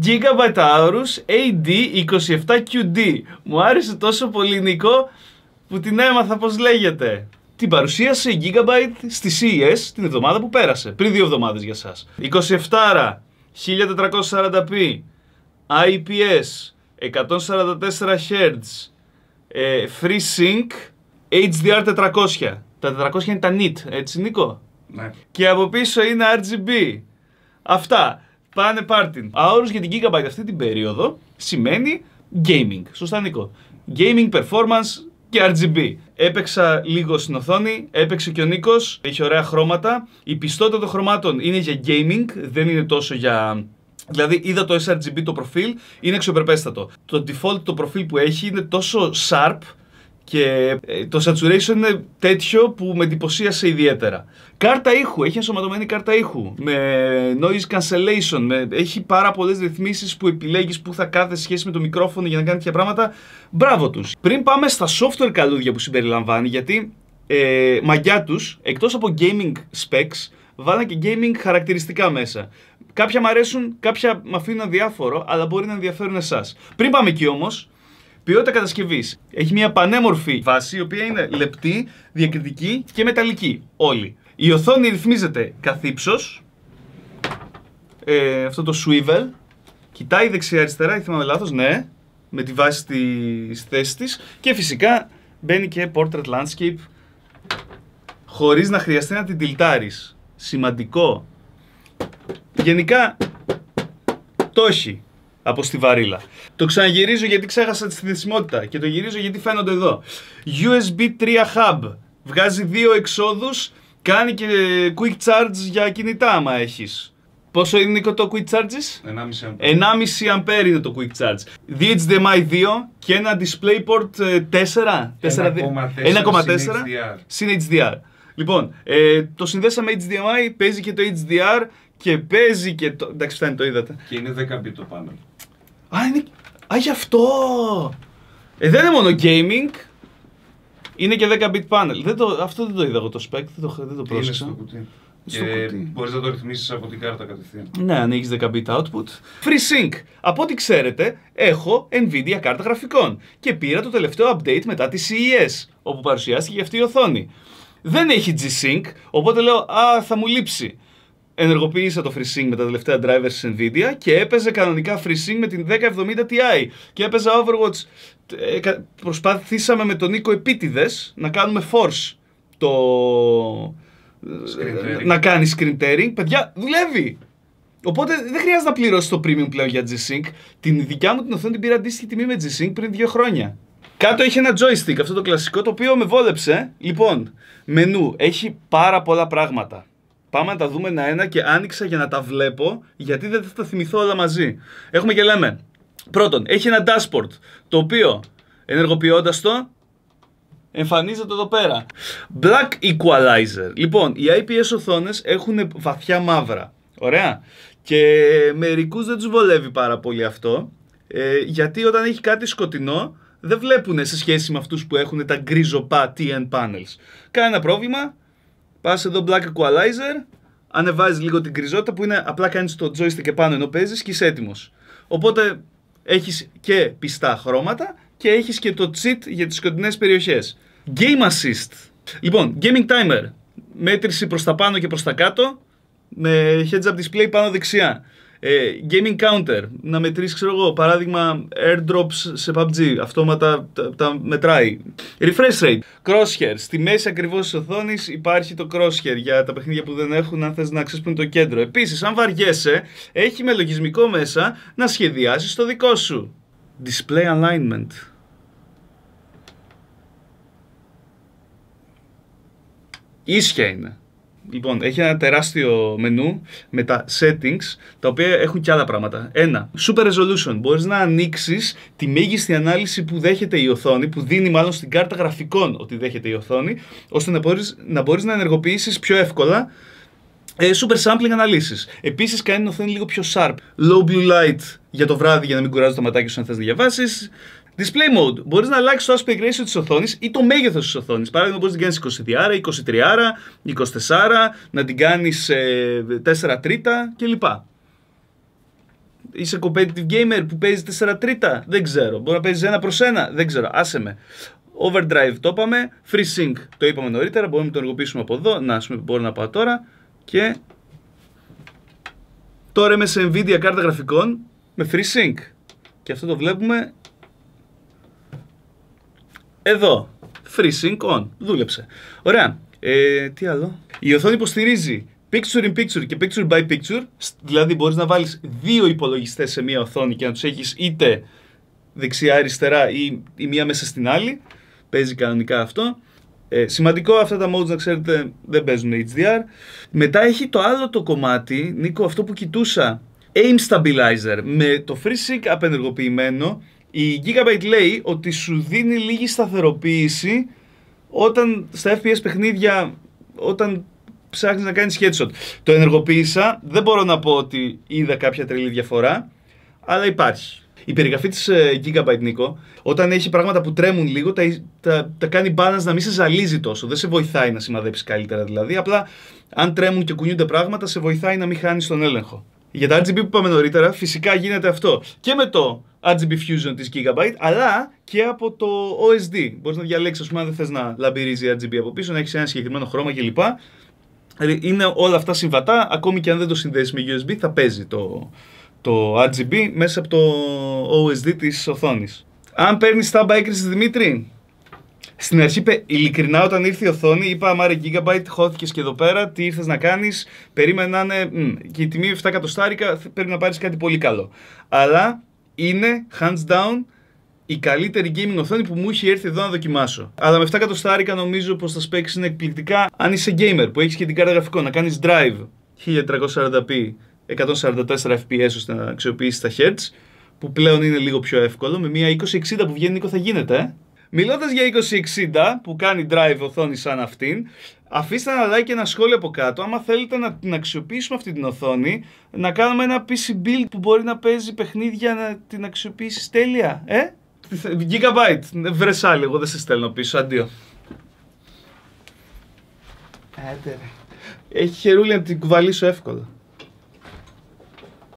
Gigabyte Aorus AD27QD. Μου άρεσε τόσο πολύ Νίκο που την έμαθα πώς λέγεται. Την παρουσίασε η Gigabyte στη CES την εβδομάδα που πέρασε, πριν δύο εβδομάδες για σας. 27 1440p IPS 144 Hz ε, FreeSync HDR 400. Τα 400 είναι τα NIT, έτσι Νίκο; Ναι. Και από πίσω είναι RGB. Αυτά. Πάνε πάρτιν. Αόρους για την Gigabyte αυτή την περίοδο σημαίνει gaming. Σωστά Νίκο; Gaming performance και RGB. Έπαιξα λίγο στην οθόνη, έπαιξε και ο Νίκος. Έχει ωραία χρώματα. Η πιστότητα των χρωμάτων είναι για gaming, δεν είναι τόσο για. Δηλαδή, είδα το sRGB το προφίλ, είναι αξιοπρεπέστατο. Το default το προφίλ που έχει είναι τόσο sharp και ε, το saturation είναι τέτοιο που με εντυπωσίασε ιδιαίτερα. Κάρτα ήχου, έχει ενσωματωμένη κάρτα ήχου με noise cancellation, με, έχει πάρα πολλές ρυθμίσεις που επιλέγεις που θα κάθε σχέση με το μικρόφωνο για να κάνει τέτοια πράγματα. Μπράβο τους. Πριν πάμε στα software καλούδια που συμπεριλαμβάνει, γιατί ε, μαγιά τους, εκτός από gaming specs, βάλανε και gaming χαρακτηριστικά μέσα. Κάποια μου αρέσουν, κάποια με αφήνουν αδιάφορο, αλλά μπορεί να ενδιαφέρουν εσάς. Πριν πάμε εκεί όμως, Ποιότητα κατασκευής. Έχει μια πανέμορφη βάση, η οποία είναι λεπτή, διακριτική και μεταλλική. Όλη. Η οθόνη ρυθμίζεται καθ' ύψος. Ε, αυτό το swivel. Κοιτάει δεξιά-αριστερά, ή θυμάμαι λάθος, ναι. Με τη βάση στη θέσης της. Και φυσικά μπαίνει και portrait landscape χωρίς να χρειαστεί να την τιλτάρεις. Σημαντικό. Γενικά το έχει από στη βαρύλα. Το ξαναγυρίζω γιατί ξέχασα τη θνησιμότητα και το γυρίζω γιατί φαίνονται εδώ. USB 3 hub. Βγάζει δύο εξόδους, κάνει και quick charge για κινητά άμα έχεις. Πόσο είναι Νίκο, το quick charges? 1,5 1,5 ampere είναι το quick charge. 2 HDMI 2 και ένα DisplayPort ε, 4. 1,4 συν HDR. Λοιπόν, ε, το συνδέσαμε HDMI, παίζει και το HDR και παίζει και το. Εντάξει, φτάνει, το είδατε. Και είναι 10 bit το panel. Α, είναι... Α, γι' αυτό! Ε, δεν είναι μόνο gaming, είναι και 10 bit panel. Δεν το... Αυτό δεν το είδα εγώ το spec, δεν το, δεν το Είναι πρόσεξα. στο κουτί. Στο και κουτί. μπορείς να το ρυθμίσεις από την κάρτα κατευθείαν. Ναι, ανοίγει 10 bit output. FreeSync. Από ό,τι ξέρετε, έχω Nvidia κάρτα γραφικών και πήρα το τελευταίο update μετά τη CES, όπου παρουσιάστηκε και αυτή η οθόνη. Δεν έχει G-Sync, οπότε λέω, α, θα μου λείψει. Ενεργοποίησα το FreeSync με τα τελευταία drivers της Nvidia και έπαιζε κανονικά FreeSync με την 1070 Ti και έπαιζα Overwatch. Ε, κα- προσπαθήσαμε με τον Νίκο επίτηδες να κάνουμε force το... Screen tearing. να κάνει screen tearing. Παιδιά, δουλεύει! Οπότε δεν χρειάζεται να πληρώσει το premium πλέον για G-Sync. Την δικιά μου την οθόνη την πήρα αντίστοιχη τιμή με G-Sync πριν δύο χρόνια. Κάτω έχει ένα joystick, αυτό το κλασικό, το οποίο με βόλεψε. Λοιπόν, μενού, έχει πάρα πολλά πράγματα. Πάμε να τα δούμε ένα-ένα και άνοιξα για να τα βλέπω, γιατί δεν θα τα θυμηθώ όλα μαζί. Έχουμε και λέμε. Πρώτον, έχει ένα dashboard, το οποίο ενεργοποιώντας το, εμφανίζεται εδώ πέρα. Black Equalizer. Λοιπόν, οι IPS οθόνες έχουν βαθιά μαύρα. Ωραία. Και μερικούς δεν τους βολεύει πάρα πολύ αυτό. Ε, γιατί όταν έχει κάτι σκοτεινό, δεν βλέπουν σε σχέση με αυτούς που έχουν τα γκριζοπά TN panels. Κανένα πρόβλημα. Πας εδώ Black Equalizer, ανεβάζεις λίγο την γκριζότητα που είναι απλά κάνεις το joystick επάνω ενώ παίζεις και είσαι έτοιμος. Οπότε έχεις και πιστά χρώματα και έχεις και το cheat για τις σκοτεινές περιοχές. Game Assist. Λοιπόν, Gaming Timer. Μέτρηση προς τα πάνω και προς τα κάτω με heads up display πάνω δεξιά. Ε, gaming counter, να μετρήσεις, ξέρω εγώ, παράδειγμα airdrops σε PUBG, αυτόματα τα, τα μετράει. Refresh rate, crosshair, στη μέση ακριβώς της οθόνης υπάρχει το crosshair για τα παιχνίδια που δεν έχουν, αν θες να ξέρεις που είναι το κέντρο. Επίσης, αν βαριέσαι, έχει με λογισμικό μέσα να σχεδιάσεις το δικό σου. Display alignment. Ίσια είναι. Λοιπόν, έχει ένα τεράστιο μενού με τα settings, τα οποία έχουν και άλλα πράγματα. Ένα, super resolution. Μπορείς να ανοίξεις τη μέγιστη ανάλυση που δέχεται η οθόνη, που δίνει μάλλον στην κάρτα γραφικών ότι δέχεται η οθόνη, ώστε να μπορείς να, μπορείς να ενεργοποιήσεις πιο εύκολα Ε, super sampling analysis. Επίσης κάνει την οθόνη λίγο πιο sharp. Low blue light για το βράδυ για να μην κουράζει το ματάκι σου αν θες να διαβάσεις. Display mode. Μπορείς να αλλάξεις το aspect ratio της οθόνης ή το μέγεθος της οθόνης. Παράδειγμα, μπορείς να την κάνεις 22, 23, 24, να την κάνεις 4 τρίτα κλπ. Είσαι competitive gamer που παίζεις 4 τρίτα, δεν ξέρω. Μπορεί να παίζεις 1 προς 1, δεν ξέρω. Άσε με. Overdrive το είπαμε. Free sync το είπαμε νωρίτερα. Μπορούμε να το ενεργοποιήσουμε από εδώ. Να, ας πούμε, μπορώ να πάω τώρα. Και τώρα είμαι σε Nvidia κάρτα γραφικών με free sync. Και αυτό το βλέπουμε εδώ. Free sync on. Δούλεψε. Ωραία. Ε, τι άλλο; Η οθόνη υποστηρίζει picture in picture και picture by picture. Δηλαδή μπορείς να βάλεις δύο υπολογιστές σε μία οθόνη και να τους έχεις είτε δεξιά-αριστερά ή η μία μέσα στην άλλη. Παίζει κανονικά αυτό. Ε, σημαντικό αυτά τα modes να ξέρετε δεν παίζουν HDR. Μετά έχει το άλλο το κομμάτι, Νίκο, αυτό που κοιτούσα. Aim Stabilizer με το FreeSync απενεργοποιημένο η Gigabyte λέει ότι σου δίνει λίγη σταθεροποίηση όταν στα FPS παιχνίδια, όταν ψάχνεις να κάνεις headshot. Το ενεργοποίησα, δεν μπορώ να πω ότι είδα κάποια τρελή διαφορά, αλλά υπάρχει. Η περιγραφή της ε, Gigabyte, Νίκο, όταν έχει πράγματα που τρέμουν λίγο, τα, τα, τα κάνει balance να μην σε ζαλίζει τόσο. Δεν σε βοηθάει να σημαδέψεις καλύτερα δηλαδή. Απλά αν τρέμουν και κουνιούνται πράγματα, σε βοηθάει να μην χάνεις τον έλεγχο. Για τα RGB που είπαμε νωρίτερα, φυσικά γίνεται αυτό και με το RGB Fusion της Gigabyte, αλλά και από το OSD. Μπορείς να διαλέξεις, ας πούμε, αν δεν θες να λαμπυρίζει RGB από πίσω, να έχεις ένα συγκεκριμένο χρώμα κλπ. Είναι όλα αυτά συμβατά, ακόμη και αν δεν το συνδέσει με USB, θα παίζει το, το RGB μέσα από το OSD της οθόνης. Αν παίρνεις tab έκρηση Δημήτρη, στην αρχή, ειλικρινά, όταν ήρθε η οθόνη, είπα Μάρε Gigabyte, χώθηκε και εδώ πέρα. Τι ήρθες να κάνεις, περίμενα να είναι. και η τιμή 7 εκατοστάρικα πρέπει να πάρεις κάτι πολύ καλό. Αλλά είναι hands down η καλύτερη gaming οθόνη που μου είχε έρθει εδώ να δοκιμάσω. Αλλά με 7 εκατοστάρικα νομίζω πως τα specs είναι εκπληκτικά. Αν είσαι gamer που έχεις και την κάρτα γραφικών να κάνεις drive 1340p, 144 fps ώστε να αξιοποιήσεις τα hertz, που πλέον είναι λίγο πιο εύκολο. Με μια 2060 που βγαίνει, Νίκο, θα γίνεται, ε; Μιλώντας για 2060 που κάνει drive οθόνη σαν αυτήν, αφήστε ένα like και ένα σχόλιο από κάτω. Άμα θέλετε να την αξιοποιήσουμε αυτή την οθόνη, να κάνουμε ένα PC build που μπορεί να παίζει παιχνίδια να την αξιοποιήσεις τέλεια. Ε; Gigabyte. Βρε άλλη, εγώ δεν σε στέλνω πίσω. Αντίο. Έχει χερούλι να την κουβαλήσω εύκολα.